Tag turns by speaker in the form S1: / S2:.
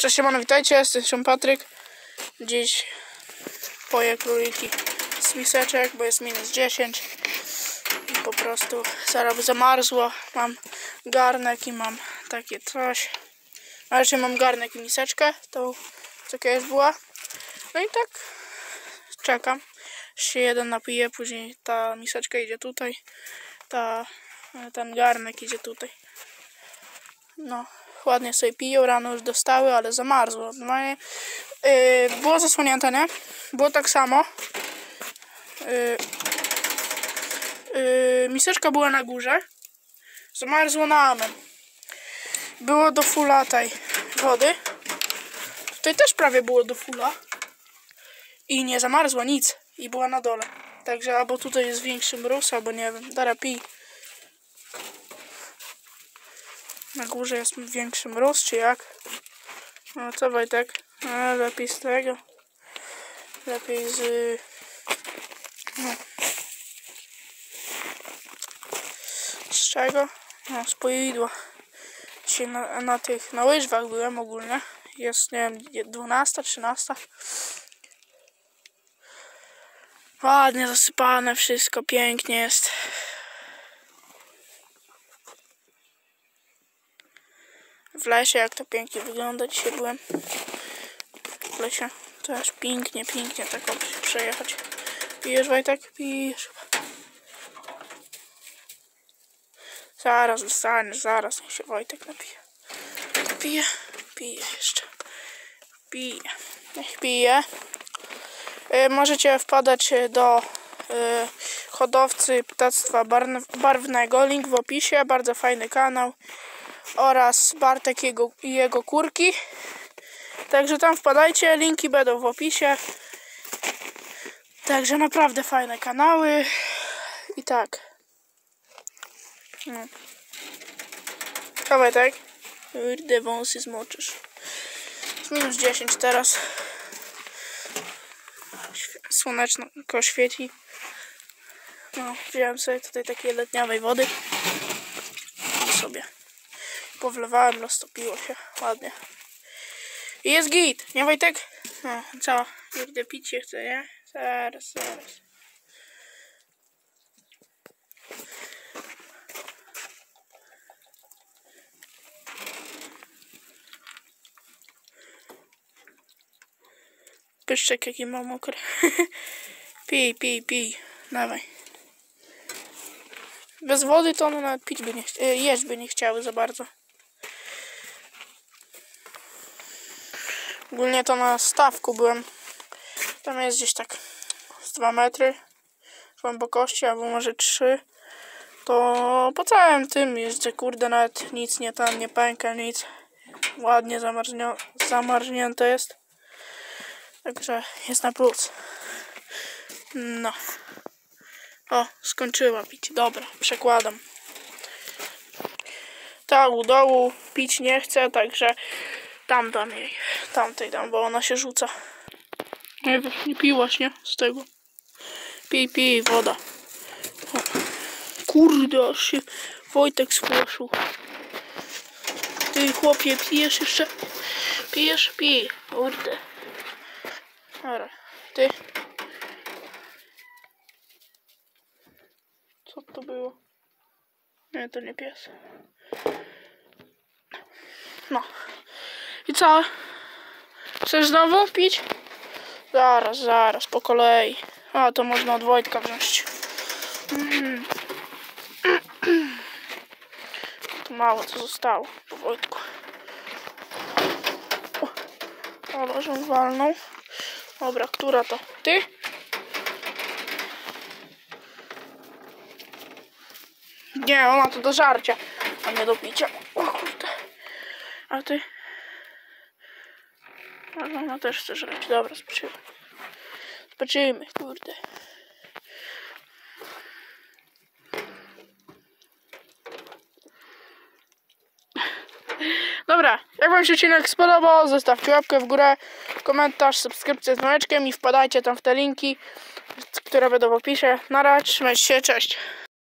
S1: Cześć, siemano, witajcie, jestem Patryk. Dziś poję króliki z miseczek, bo jest minus 10. I po prostu zaraz zamarzło. Mam garnek i mam takie coś. Jeszcze mam garnek i miseczkę, tą co kiedyś była. No i tak czekam. Się jeden napije, później ta miseczka idzie tutaj. Ta, ten garnek idzie tutaj. No, ładnie sobie piją, rano już dostały, ale zamarzło. No i, yy, było zasłonięte, nie? Było tak samo. Yy, yy, miseczka była na górze. Zamarzło na amen. Było do fula tej wody. Tutaj też prawie było do fula. I nie zamarzło nic. I była na dole. Także albo tutaj jest większy mróz, albo nie wiem. Dara pij. Na górze jest większy mróz, czy jak? No co Wojtek? A, lepiej z tego. Lepiej z... No. Z czego? No, z pojedła. Dzisiaj na, na tych, na łyżwach byłem ogólnie. Jest, nie wiem, 12, 13. Ładnie zasypane wszystko, pięknie jest. W lesie, jak to pięknie wygląda. Dzisiaj byłem w lesie. To aż pięknie, pięknie tak się przejechać. Pijesz Wojtek? Pijesz. Zaraz dostaniesz, zaraz niech się Wojtek napije. Pije, pije jeszcze. Pije. Niech pije. Y, możecie wpadać do y, hodowcy ptactwa barwnego. Link w opisie. Bardzo fajny kanał oraz Bartek jego, i jego kurki. Także tam wpadajcie, linki będą w opisie. Także naprawdę fajne kanały. I tak. No. Kawaj tak. Kurde, wąsy zmoczysz. Minus 10 teraz. Słoneczko świeci. No, wziąłem sobie tutaj takiej letniawej wody. Sobie powlewałem, roztopiło się ładnie. I jest git, nie Wojtek? No, co? Kurde, pić się chce, nie? Zaraz, zaraz. Pyszczek jaki mam mokry. pij, pij, pij. Dawaj. Bez wody to one nawet pić by nie chci- jeść by nie chciały za bardzo. Ogólnie to na stawku byłem. Tam jest gdzieś tak z 2 metry głębokości, albo może 3. To po całym tym jeżdżę, kurde, nawet nic nie tam, nie pęka, nic. Ładnie zamarznięte jest. Także jest na plus. No. O, skończyła pić. Dobra, przekładam. Ta u dołu pić nie chce, także tam dam jej. Tamtej dam, bo ona się rzuca. Nie nie piłaś, nie? Z tego. Pij, pij, woda. Kurde, aż się Wojtek spłoszył. Ty chłopie, pijesz jeszcze? Pijesz? Pij. Kurde. Dobra, ty. Co to było? Nie, to nie pies. No. I co? Chcesz znowu pić? Zaraz, zaraz, po kolei. A, to można od Wojtka wziąć. To mało co zostało po Wojtku. Ale że walnął. Dobra, która to? Ty? Nie, ona to do żarcia, a nie do picia. O kurde. A ty? A ona też chce żreć. Dobra, zobaczymy. Zobaczymy, kurde. Dobra, jak wam się odcinek spodobał, zostawcie łapkę w górę, komentarz, subskrypcję z dzwoneczkiem i wpadajcie tam w te linki, które będą w opisie. Na razie, trzymajcie się, cześć.